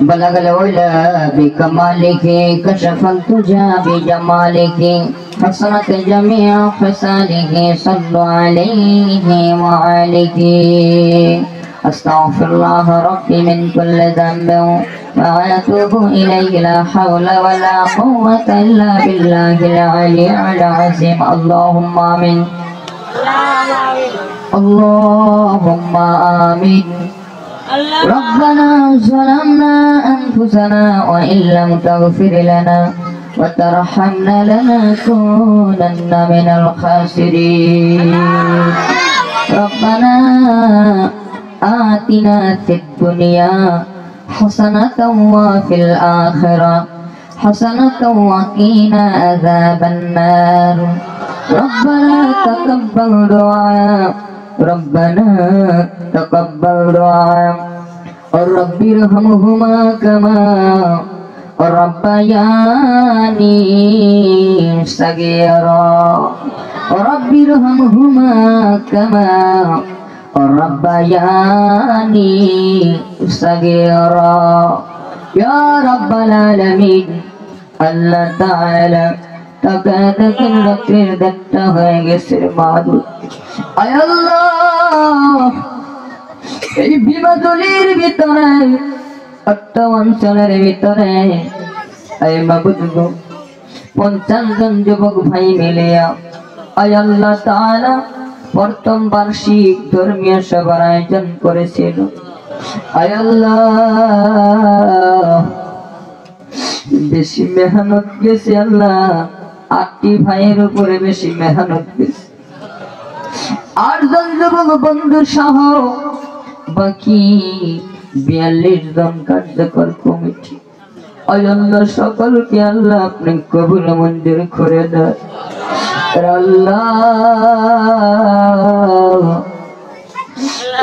بلغ العلا بكمالك كشف الدجى بجمالك حسنت جميع خصاله صلوا عليه وعليك أستغفر الله ربي من كل ذنب وأتوب إليه لا حول ولا قوة إلا بالله العلي العظيم اللهم آمين اللهم آمين ربنا ظلمنا أنفسنا وإن لم تغفر لنا وترحمنا لنكونن من الخاسرين. ربنا آتنا في الدنيا حسنة وفي الآخرة حسنة وقنا عذاب النار. ربنا تقبل دعاء. ربنا تقبل دعا اور ربی رحمہما کما اور ربیانی صغیرا اور رب رحمہما کما اور یا رب العالمین اللہ تعالی تقدر کن رکھتے دکتا ہوئیں گے سر معدود. اے اللہ! এই বিমাদলির ভিতরে অট্ট অঞ্চলের ভিতরে, এই মাবুদ গো, পঞ্চাশ জন যুবক ভাই মিলিয়া আল্লাহ তাআলা, প্রথম বার্ষিক ধর্মীয় সভার আয়োজন করেছিল। আল্লাহ, বেশি মেহনত গেছে আল্লাহ, আটটি ভাইয়ের উপরে বেশি মেহনত গেছে। আটজন যুবক বন্ধু সহ বাকি বিয়াল্লিশ জন কার্যকর কমিটি। অজন্য সকলকে আল্লাহ আপনি কবুল মঞ্জুর করে দেয় আল্লাহ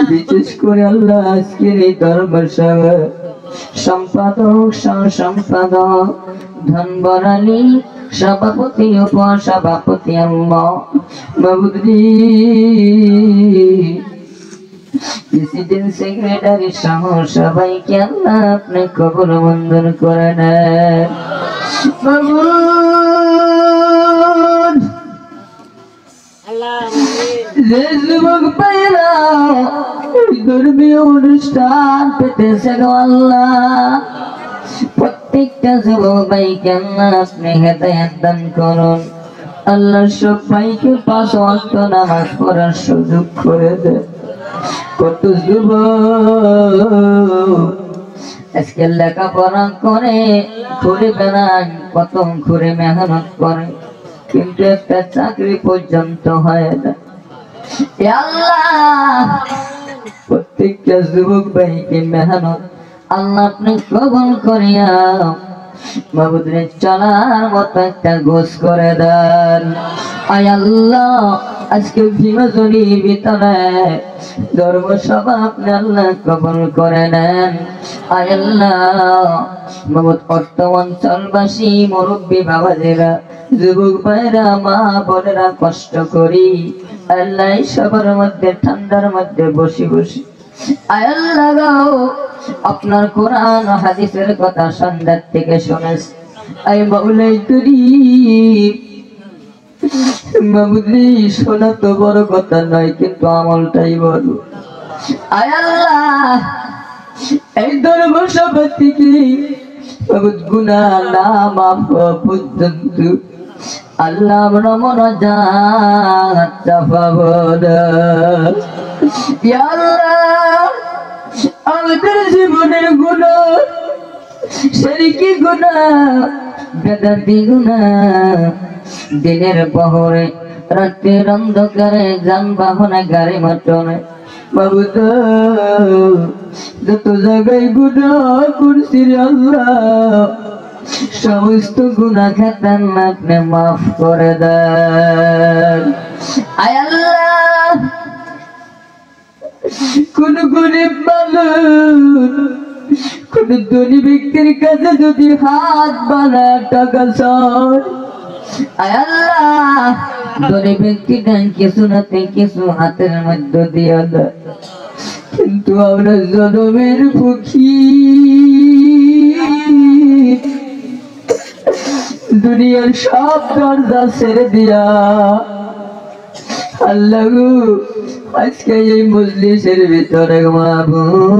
বিশেষ করে আল্লাহ আজকের এই দরবার সভায় সম্পাদক সম্পাদক সভাপতি, উপসভাপতি বাবুদি প্রেসিডেন্ট সেক্রেটারি সহ সবাইকে আল্লাহ আপনি করে নেন। যে যুবক পাইরা ধর্মীয় অনুষ্ঠান পেতেছে গো আল্লাহ। প্রত্যেকটা যুবক ভাইকে আল্লাহ আপনি হেদায়াত দান করুন। আল্লাহ সব ভাইকে পাঁচ অস্ত নামাজ পড়ার সুযোগ করে দে কত যুবক আজকে লেখাপড়া করে, ঘুরে বেড়ান কত ঘুরে মেহনত করে। কিন্তু একটা চাকরি পর্যন্ত হয় না। প্রত্যেকটা যুবক ভাইকে মেহনত আল্লাহ আপনি কবল করিয়া মাবুদরে চলার মতো একটা গোস করে দেন। আয় আল্লাহ আজকে ভীমজনির ভিতরে ধর্মসভা আপনি আল্লাহ কবল করে নেন। আল্লাহ। অঞ্চলবাসী মুরব্বী বাবাজেরা, যুবক ভাইরা, মা বোনেরা, কষ্ট করি। আল্লাহ সবার মধ্যে, ঠান্ডার মধ্যে বসে বসে। আল্লাহ আপনার কোরআন হাদিসের কথা সন্ধ্যার থেকে শুনেছি। আয় বাউলাই তুরি বাবুদি শোনা তো, বড় কথা নয়, কিন্তু আমলটাই বড়। আয় এই ধর্ম সভাপতি কি? গুনা না, মাফ পর্যন্ত। আল্লাহ আমরা মনে যা পাবো আমাদের জীবনের গুণা সেরিকি গুণা, বেদাতি গুণা। দিনের বহরে, রাতের অন্ধকারে যানবাহনে গাড়ি মটনে। বাবু তো যত গুণা করছি আল্লাহ গুণা আপনি মাফ করে দেন। কোন গরিব মানুষ, কোন ধনী ব্যক্তির কাছে যদি হাত বানা টাকা চায় আল্লাহ গরিবের কি ডান কিছু না কিছু হাতের মধ্যে দিয়ে কিন্তু আমরা জনমের পক্ষী দুনিয়ার সব দরজা ছেড়ে দিয়া আল্লাহ আজকে এই মজলিসের ভিতরে মাহবুব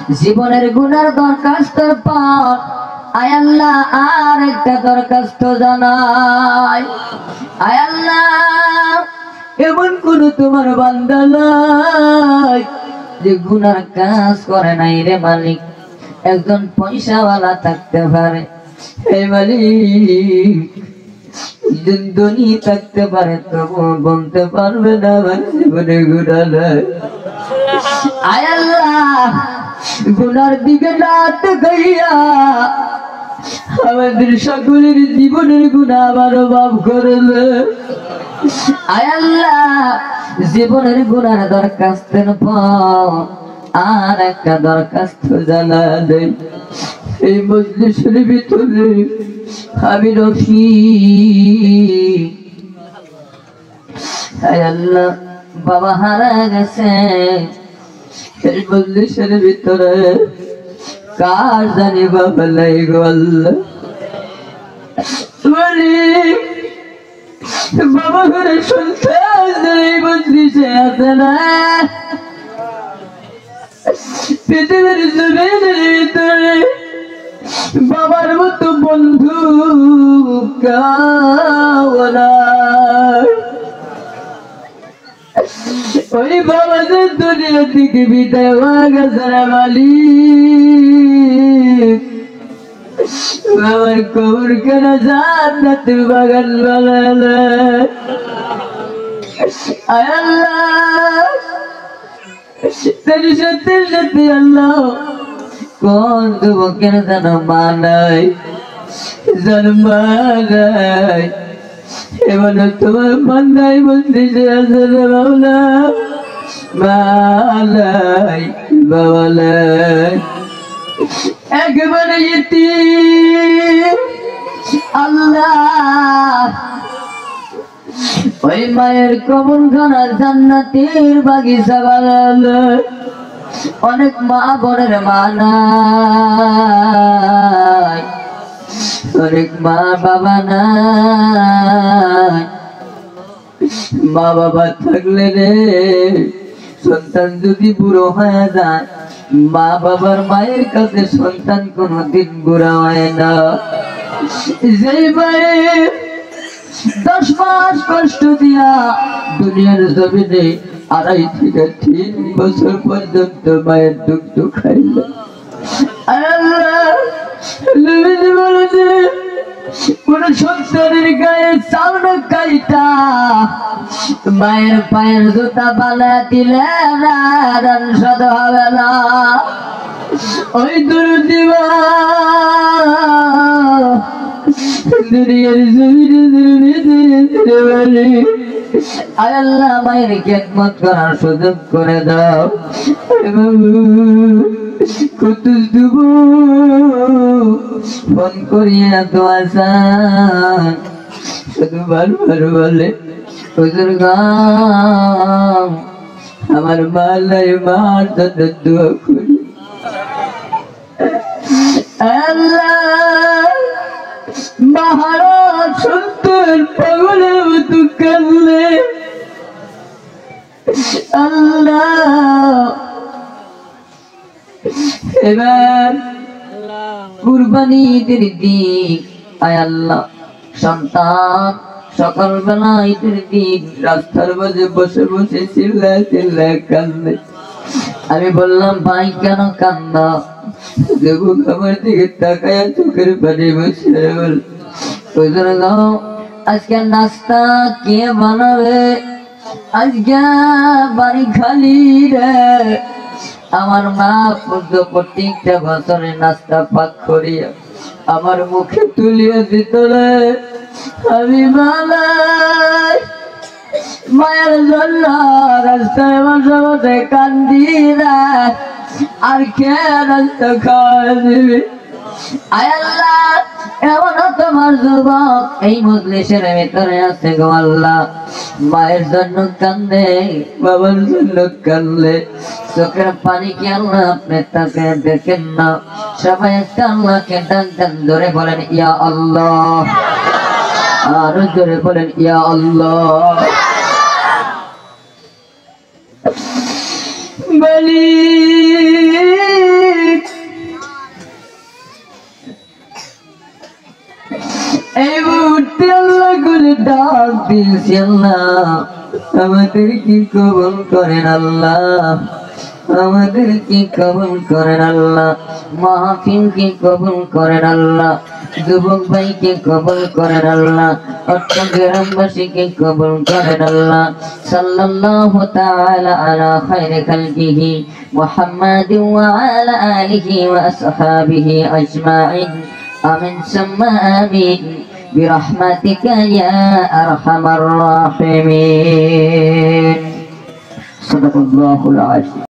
জীবনের গুনার দরখাস্তর পর আয় আল্লাহ, আর একটা দরখাস্ত জানাই। আয় আল্লাহ, এমন কোন তোমার বান্দা যে গুনার কাজ করে নাই রে মালিক। একজন পয়সাওয়ালা থাকতে পারে। হে মালিক থাকতে পারে তবু বলতে পারবে না জীবনে গুণা নাই। আয় আল্লাহ গুনার দিকে রাত গইয়া আমাদের সকলের জীবনের গুণা আবার বাপ করলে আয় আল্লাহ, জীবনের গুণার দরখাস্তের পর আর একটা দরখাস্ত জানা দেয় এই মজলিসের ভিতরে আমি রফি আয় আল্লাহ, বাবা হারা গেছে। মজলিসের ভিতরে কার জানি বাবা লাই গল বাবা ঘরে শুনতে এই মজলিসে আছে না। পৃথিবীর জমিনের ভিতরে বাবার মতো বন্ধু কাওয়ালার ওই বাবা যে দুনিয়া থেকে বিদায় হয়ে গেছে রে মালিক বাবার কবর কেন জান্নাতের বাগান বানালে? আল্লাহ। সত্যি সত্যি আল্লাহ। কোন যুবকের যেন মা নাই জন্ম নাই এবার তোমার বান্দাই বলতে বাবলা, বালাই আল্লাহ। ওই মায়ের কবর খানা জান্নাতের বাগিচা বানালো অনেক মা বোনের মা নাই, অনেক মা বাবা নাই। মা বাবা থাকলে রে, সন্তান যদি বুড়ো হয়ে যায় মা বাবার মায়ের কাছে সন্তান কোনোদিন বুড়া হয় না। যেই মায়ের দশ মাস কষ্ট দিয়া দুনিয়ার জমিনে আড়াই থেকে তিন বছর পর্যন্ত মায়ের দুগ্ধ খাইল। কোন সন্তানের গায়ে চাউল কাইটা। মায়ের পায়ের জুতা বানা দিলে রান সদ হবে না। ওই দুর্দিবা দুনিয়ার বলে আল্লাহ, মায়ের করার সুযোগ করে দাও। ফোন করিয়া তো আসান শুধু বারবার বলে আমার মালাই মার করি। আল্লাহ মহারাজ সুন্দর পাগলের আল্লাহ এবার দিক আয় আল্লাহ সন্তান। সকালবেলা ঈদের দিন, রাস্তার মাঝে বসে বসে চিল্লায় চিল্লায় কান্দে। আমি বললাম, ভাই, কেন কান্দা যুবক আমার দিকে তাকায় চোখের পানি বসে বল আজকে নাস্তা কে বানাবে? আজকে বাড়ি খালি রে। আমার মা পূর্ব প্রত্যেকটা বছরে নাস্তা পাক করিয়া আমার মুখে তুলিয়ে দিত রে। মায়ের জন্য রাস্তায় বসে বসে কান্দি না আর কে খাওয়া মায়ের জন্য কান্দে, বাবার জন্য কান্দে। চোখের পানি কি আল্লাহ আপনি তাকে দেখেন না? সবাই আল্লাহকে ডাক ডাক ধরে বলেন, ইয়া আল্লাহ। আরও জোরে বলেন, ইয়া আল্লাহ। আল্লাহ করে ডাক দিয়েছি, আল্লাহ। আমাদের কি কবল করেন, আল্লাহ? আমাদের কি কবল করেন, আল্লাহ? মাহফিল কি কবল করেন, আল্লাহ? যুবক ভাইকে কবল করেন আল্লাহ অর্থ গ্রামবাসীকে কবল করেন আল্লাহ সাল্লাল্লাহু তাআলা আলা খাইরি খালকিহি মুহাম্মাদ ওয়া আলা আলিহি ওয়া আসহাবিহি আজমাইন আমিন সাম্মা আমিন برحمتك يا أرحم الراحمين صدق الله العظيم